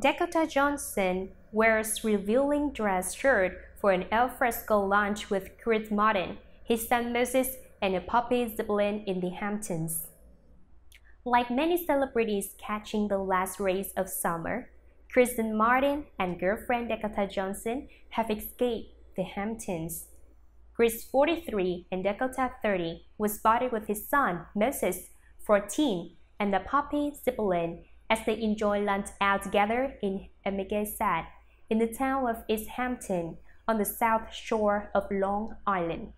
Dakota Johnson wears revealing dress shirt for an alfresco lunch with Chris Martin, his son Moses, and a puppy Zeppelin in the Hamptons. Like many celebrities catching the last rays of summer, Chris Martin and girlfriend Dakota Johnson have escaped the Hamptons. Chris, 43, and Dakota, 30, was spotted with his son, Moses, 14, and the puppy, Zeppelin as they enjoy lunch out together in Amagansett, in the town of East Hampton, on the south shore of Long Island.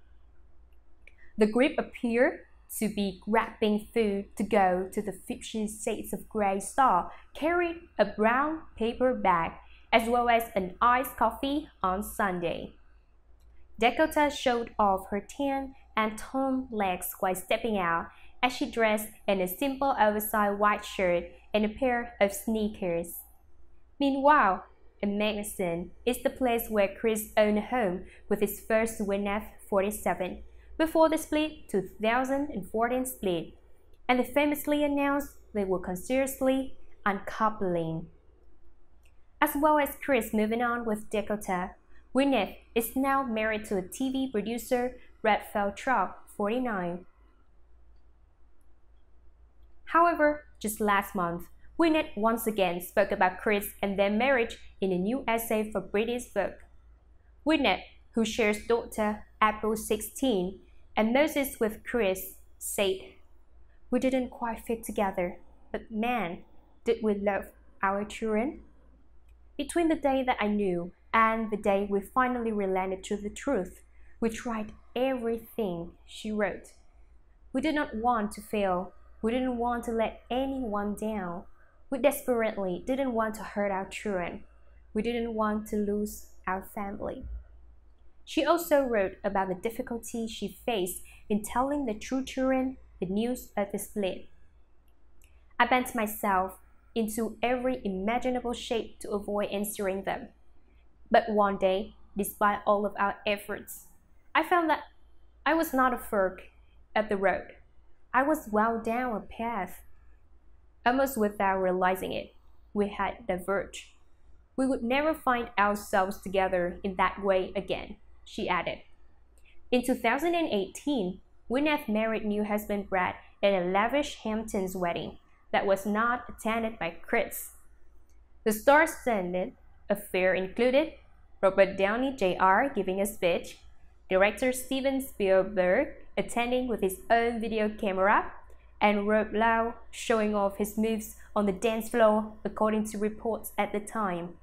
The group appeared to be grabbing food to go to the Fifty Shades of Grey store, carried a brown paper bag as well as an iced coffee on Sunday. Dakota showed off her tan and toned legs while stepping out as she dressed in a simple oversized white shirt and a pair of sneakers. Meanwhile, Amagansett is the place where Chris owned a home with his first Gwyneth 47 before the split 2014 split, and they famously announced they were considerously uncoupling. As well as Chris moving on with Dakota, Gwyneth is now married to a TV producer, Brad Falchuk, 49. However, just last month, Gwyneth once again spoke about Chris and their marriage in a new essay for British Vogue. Gwyneth, who shares daughter Apple 16 and Moses with Chris, said, We didn't quite fit together, but man, did we love our children? Between the day that I knew and the day we finally relented to the truth, we tried everything, she wrote. We did not want to fail we didn't want to let anyone down. We desperately didn't want to hurt our children. We didn't want to lose our family. She also wrote about the difficulty she faced in telling the true children the news of the split. I bent myself into every imaginable shape to avoid answering them. But one day, despite all of our efforts, I found that I was not a fork at the road. I was well down a path. Almost without realizing it, we had diverged. We would never find ourselves together in that way again, she added. In 2018, Gwyneth married new husband Brad at a lavish Hamptons wedding that was not attended by Chris. The star-studded affair included Robert Downey Jr. giving a speech, director Steven Spielberg attending with his own video camera, and Rob Lowe showing off his moves on the dance floor, according to reports at the time.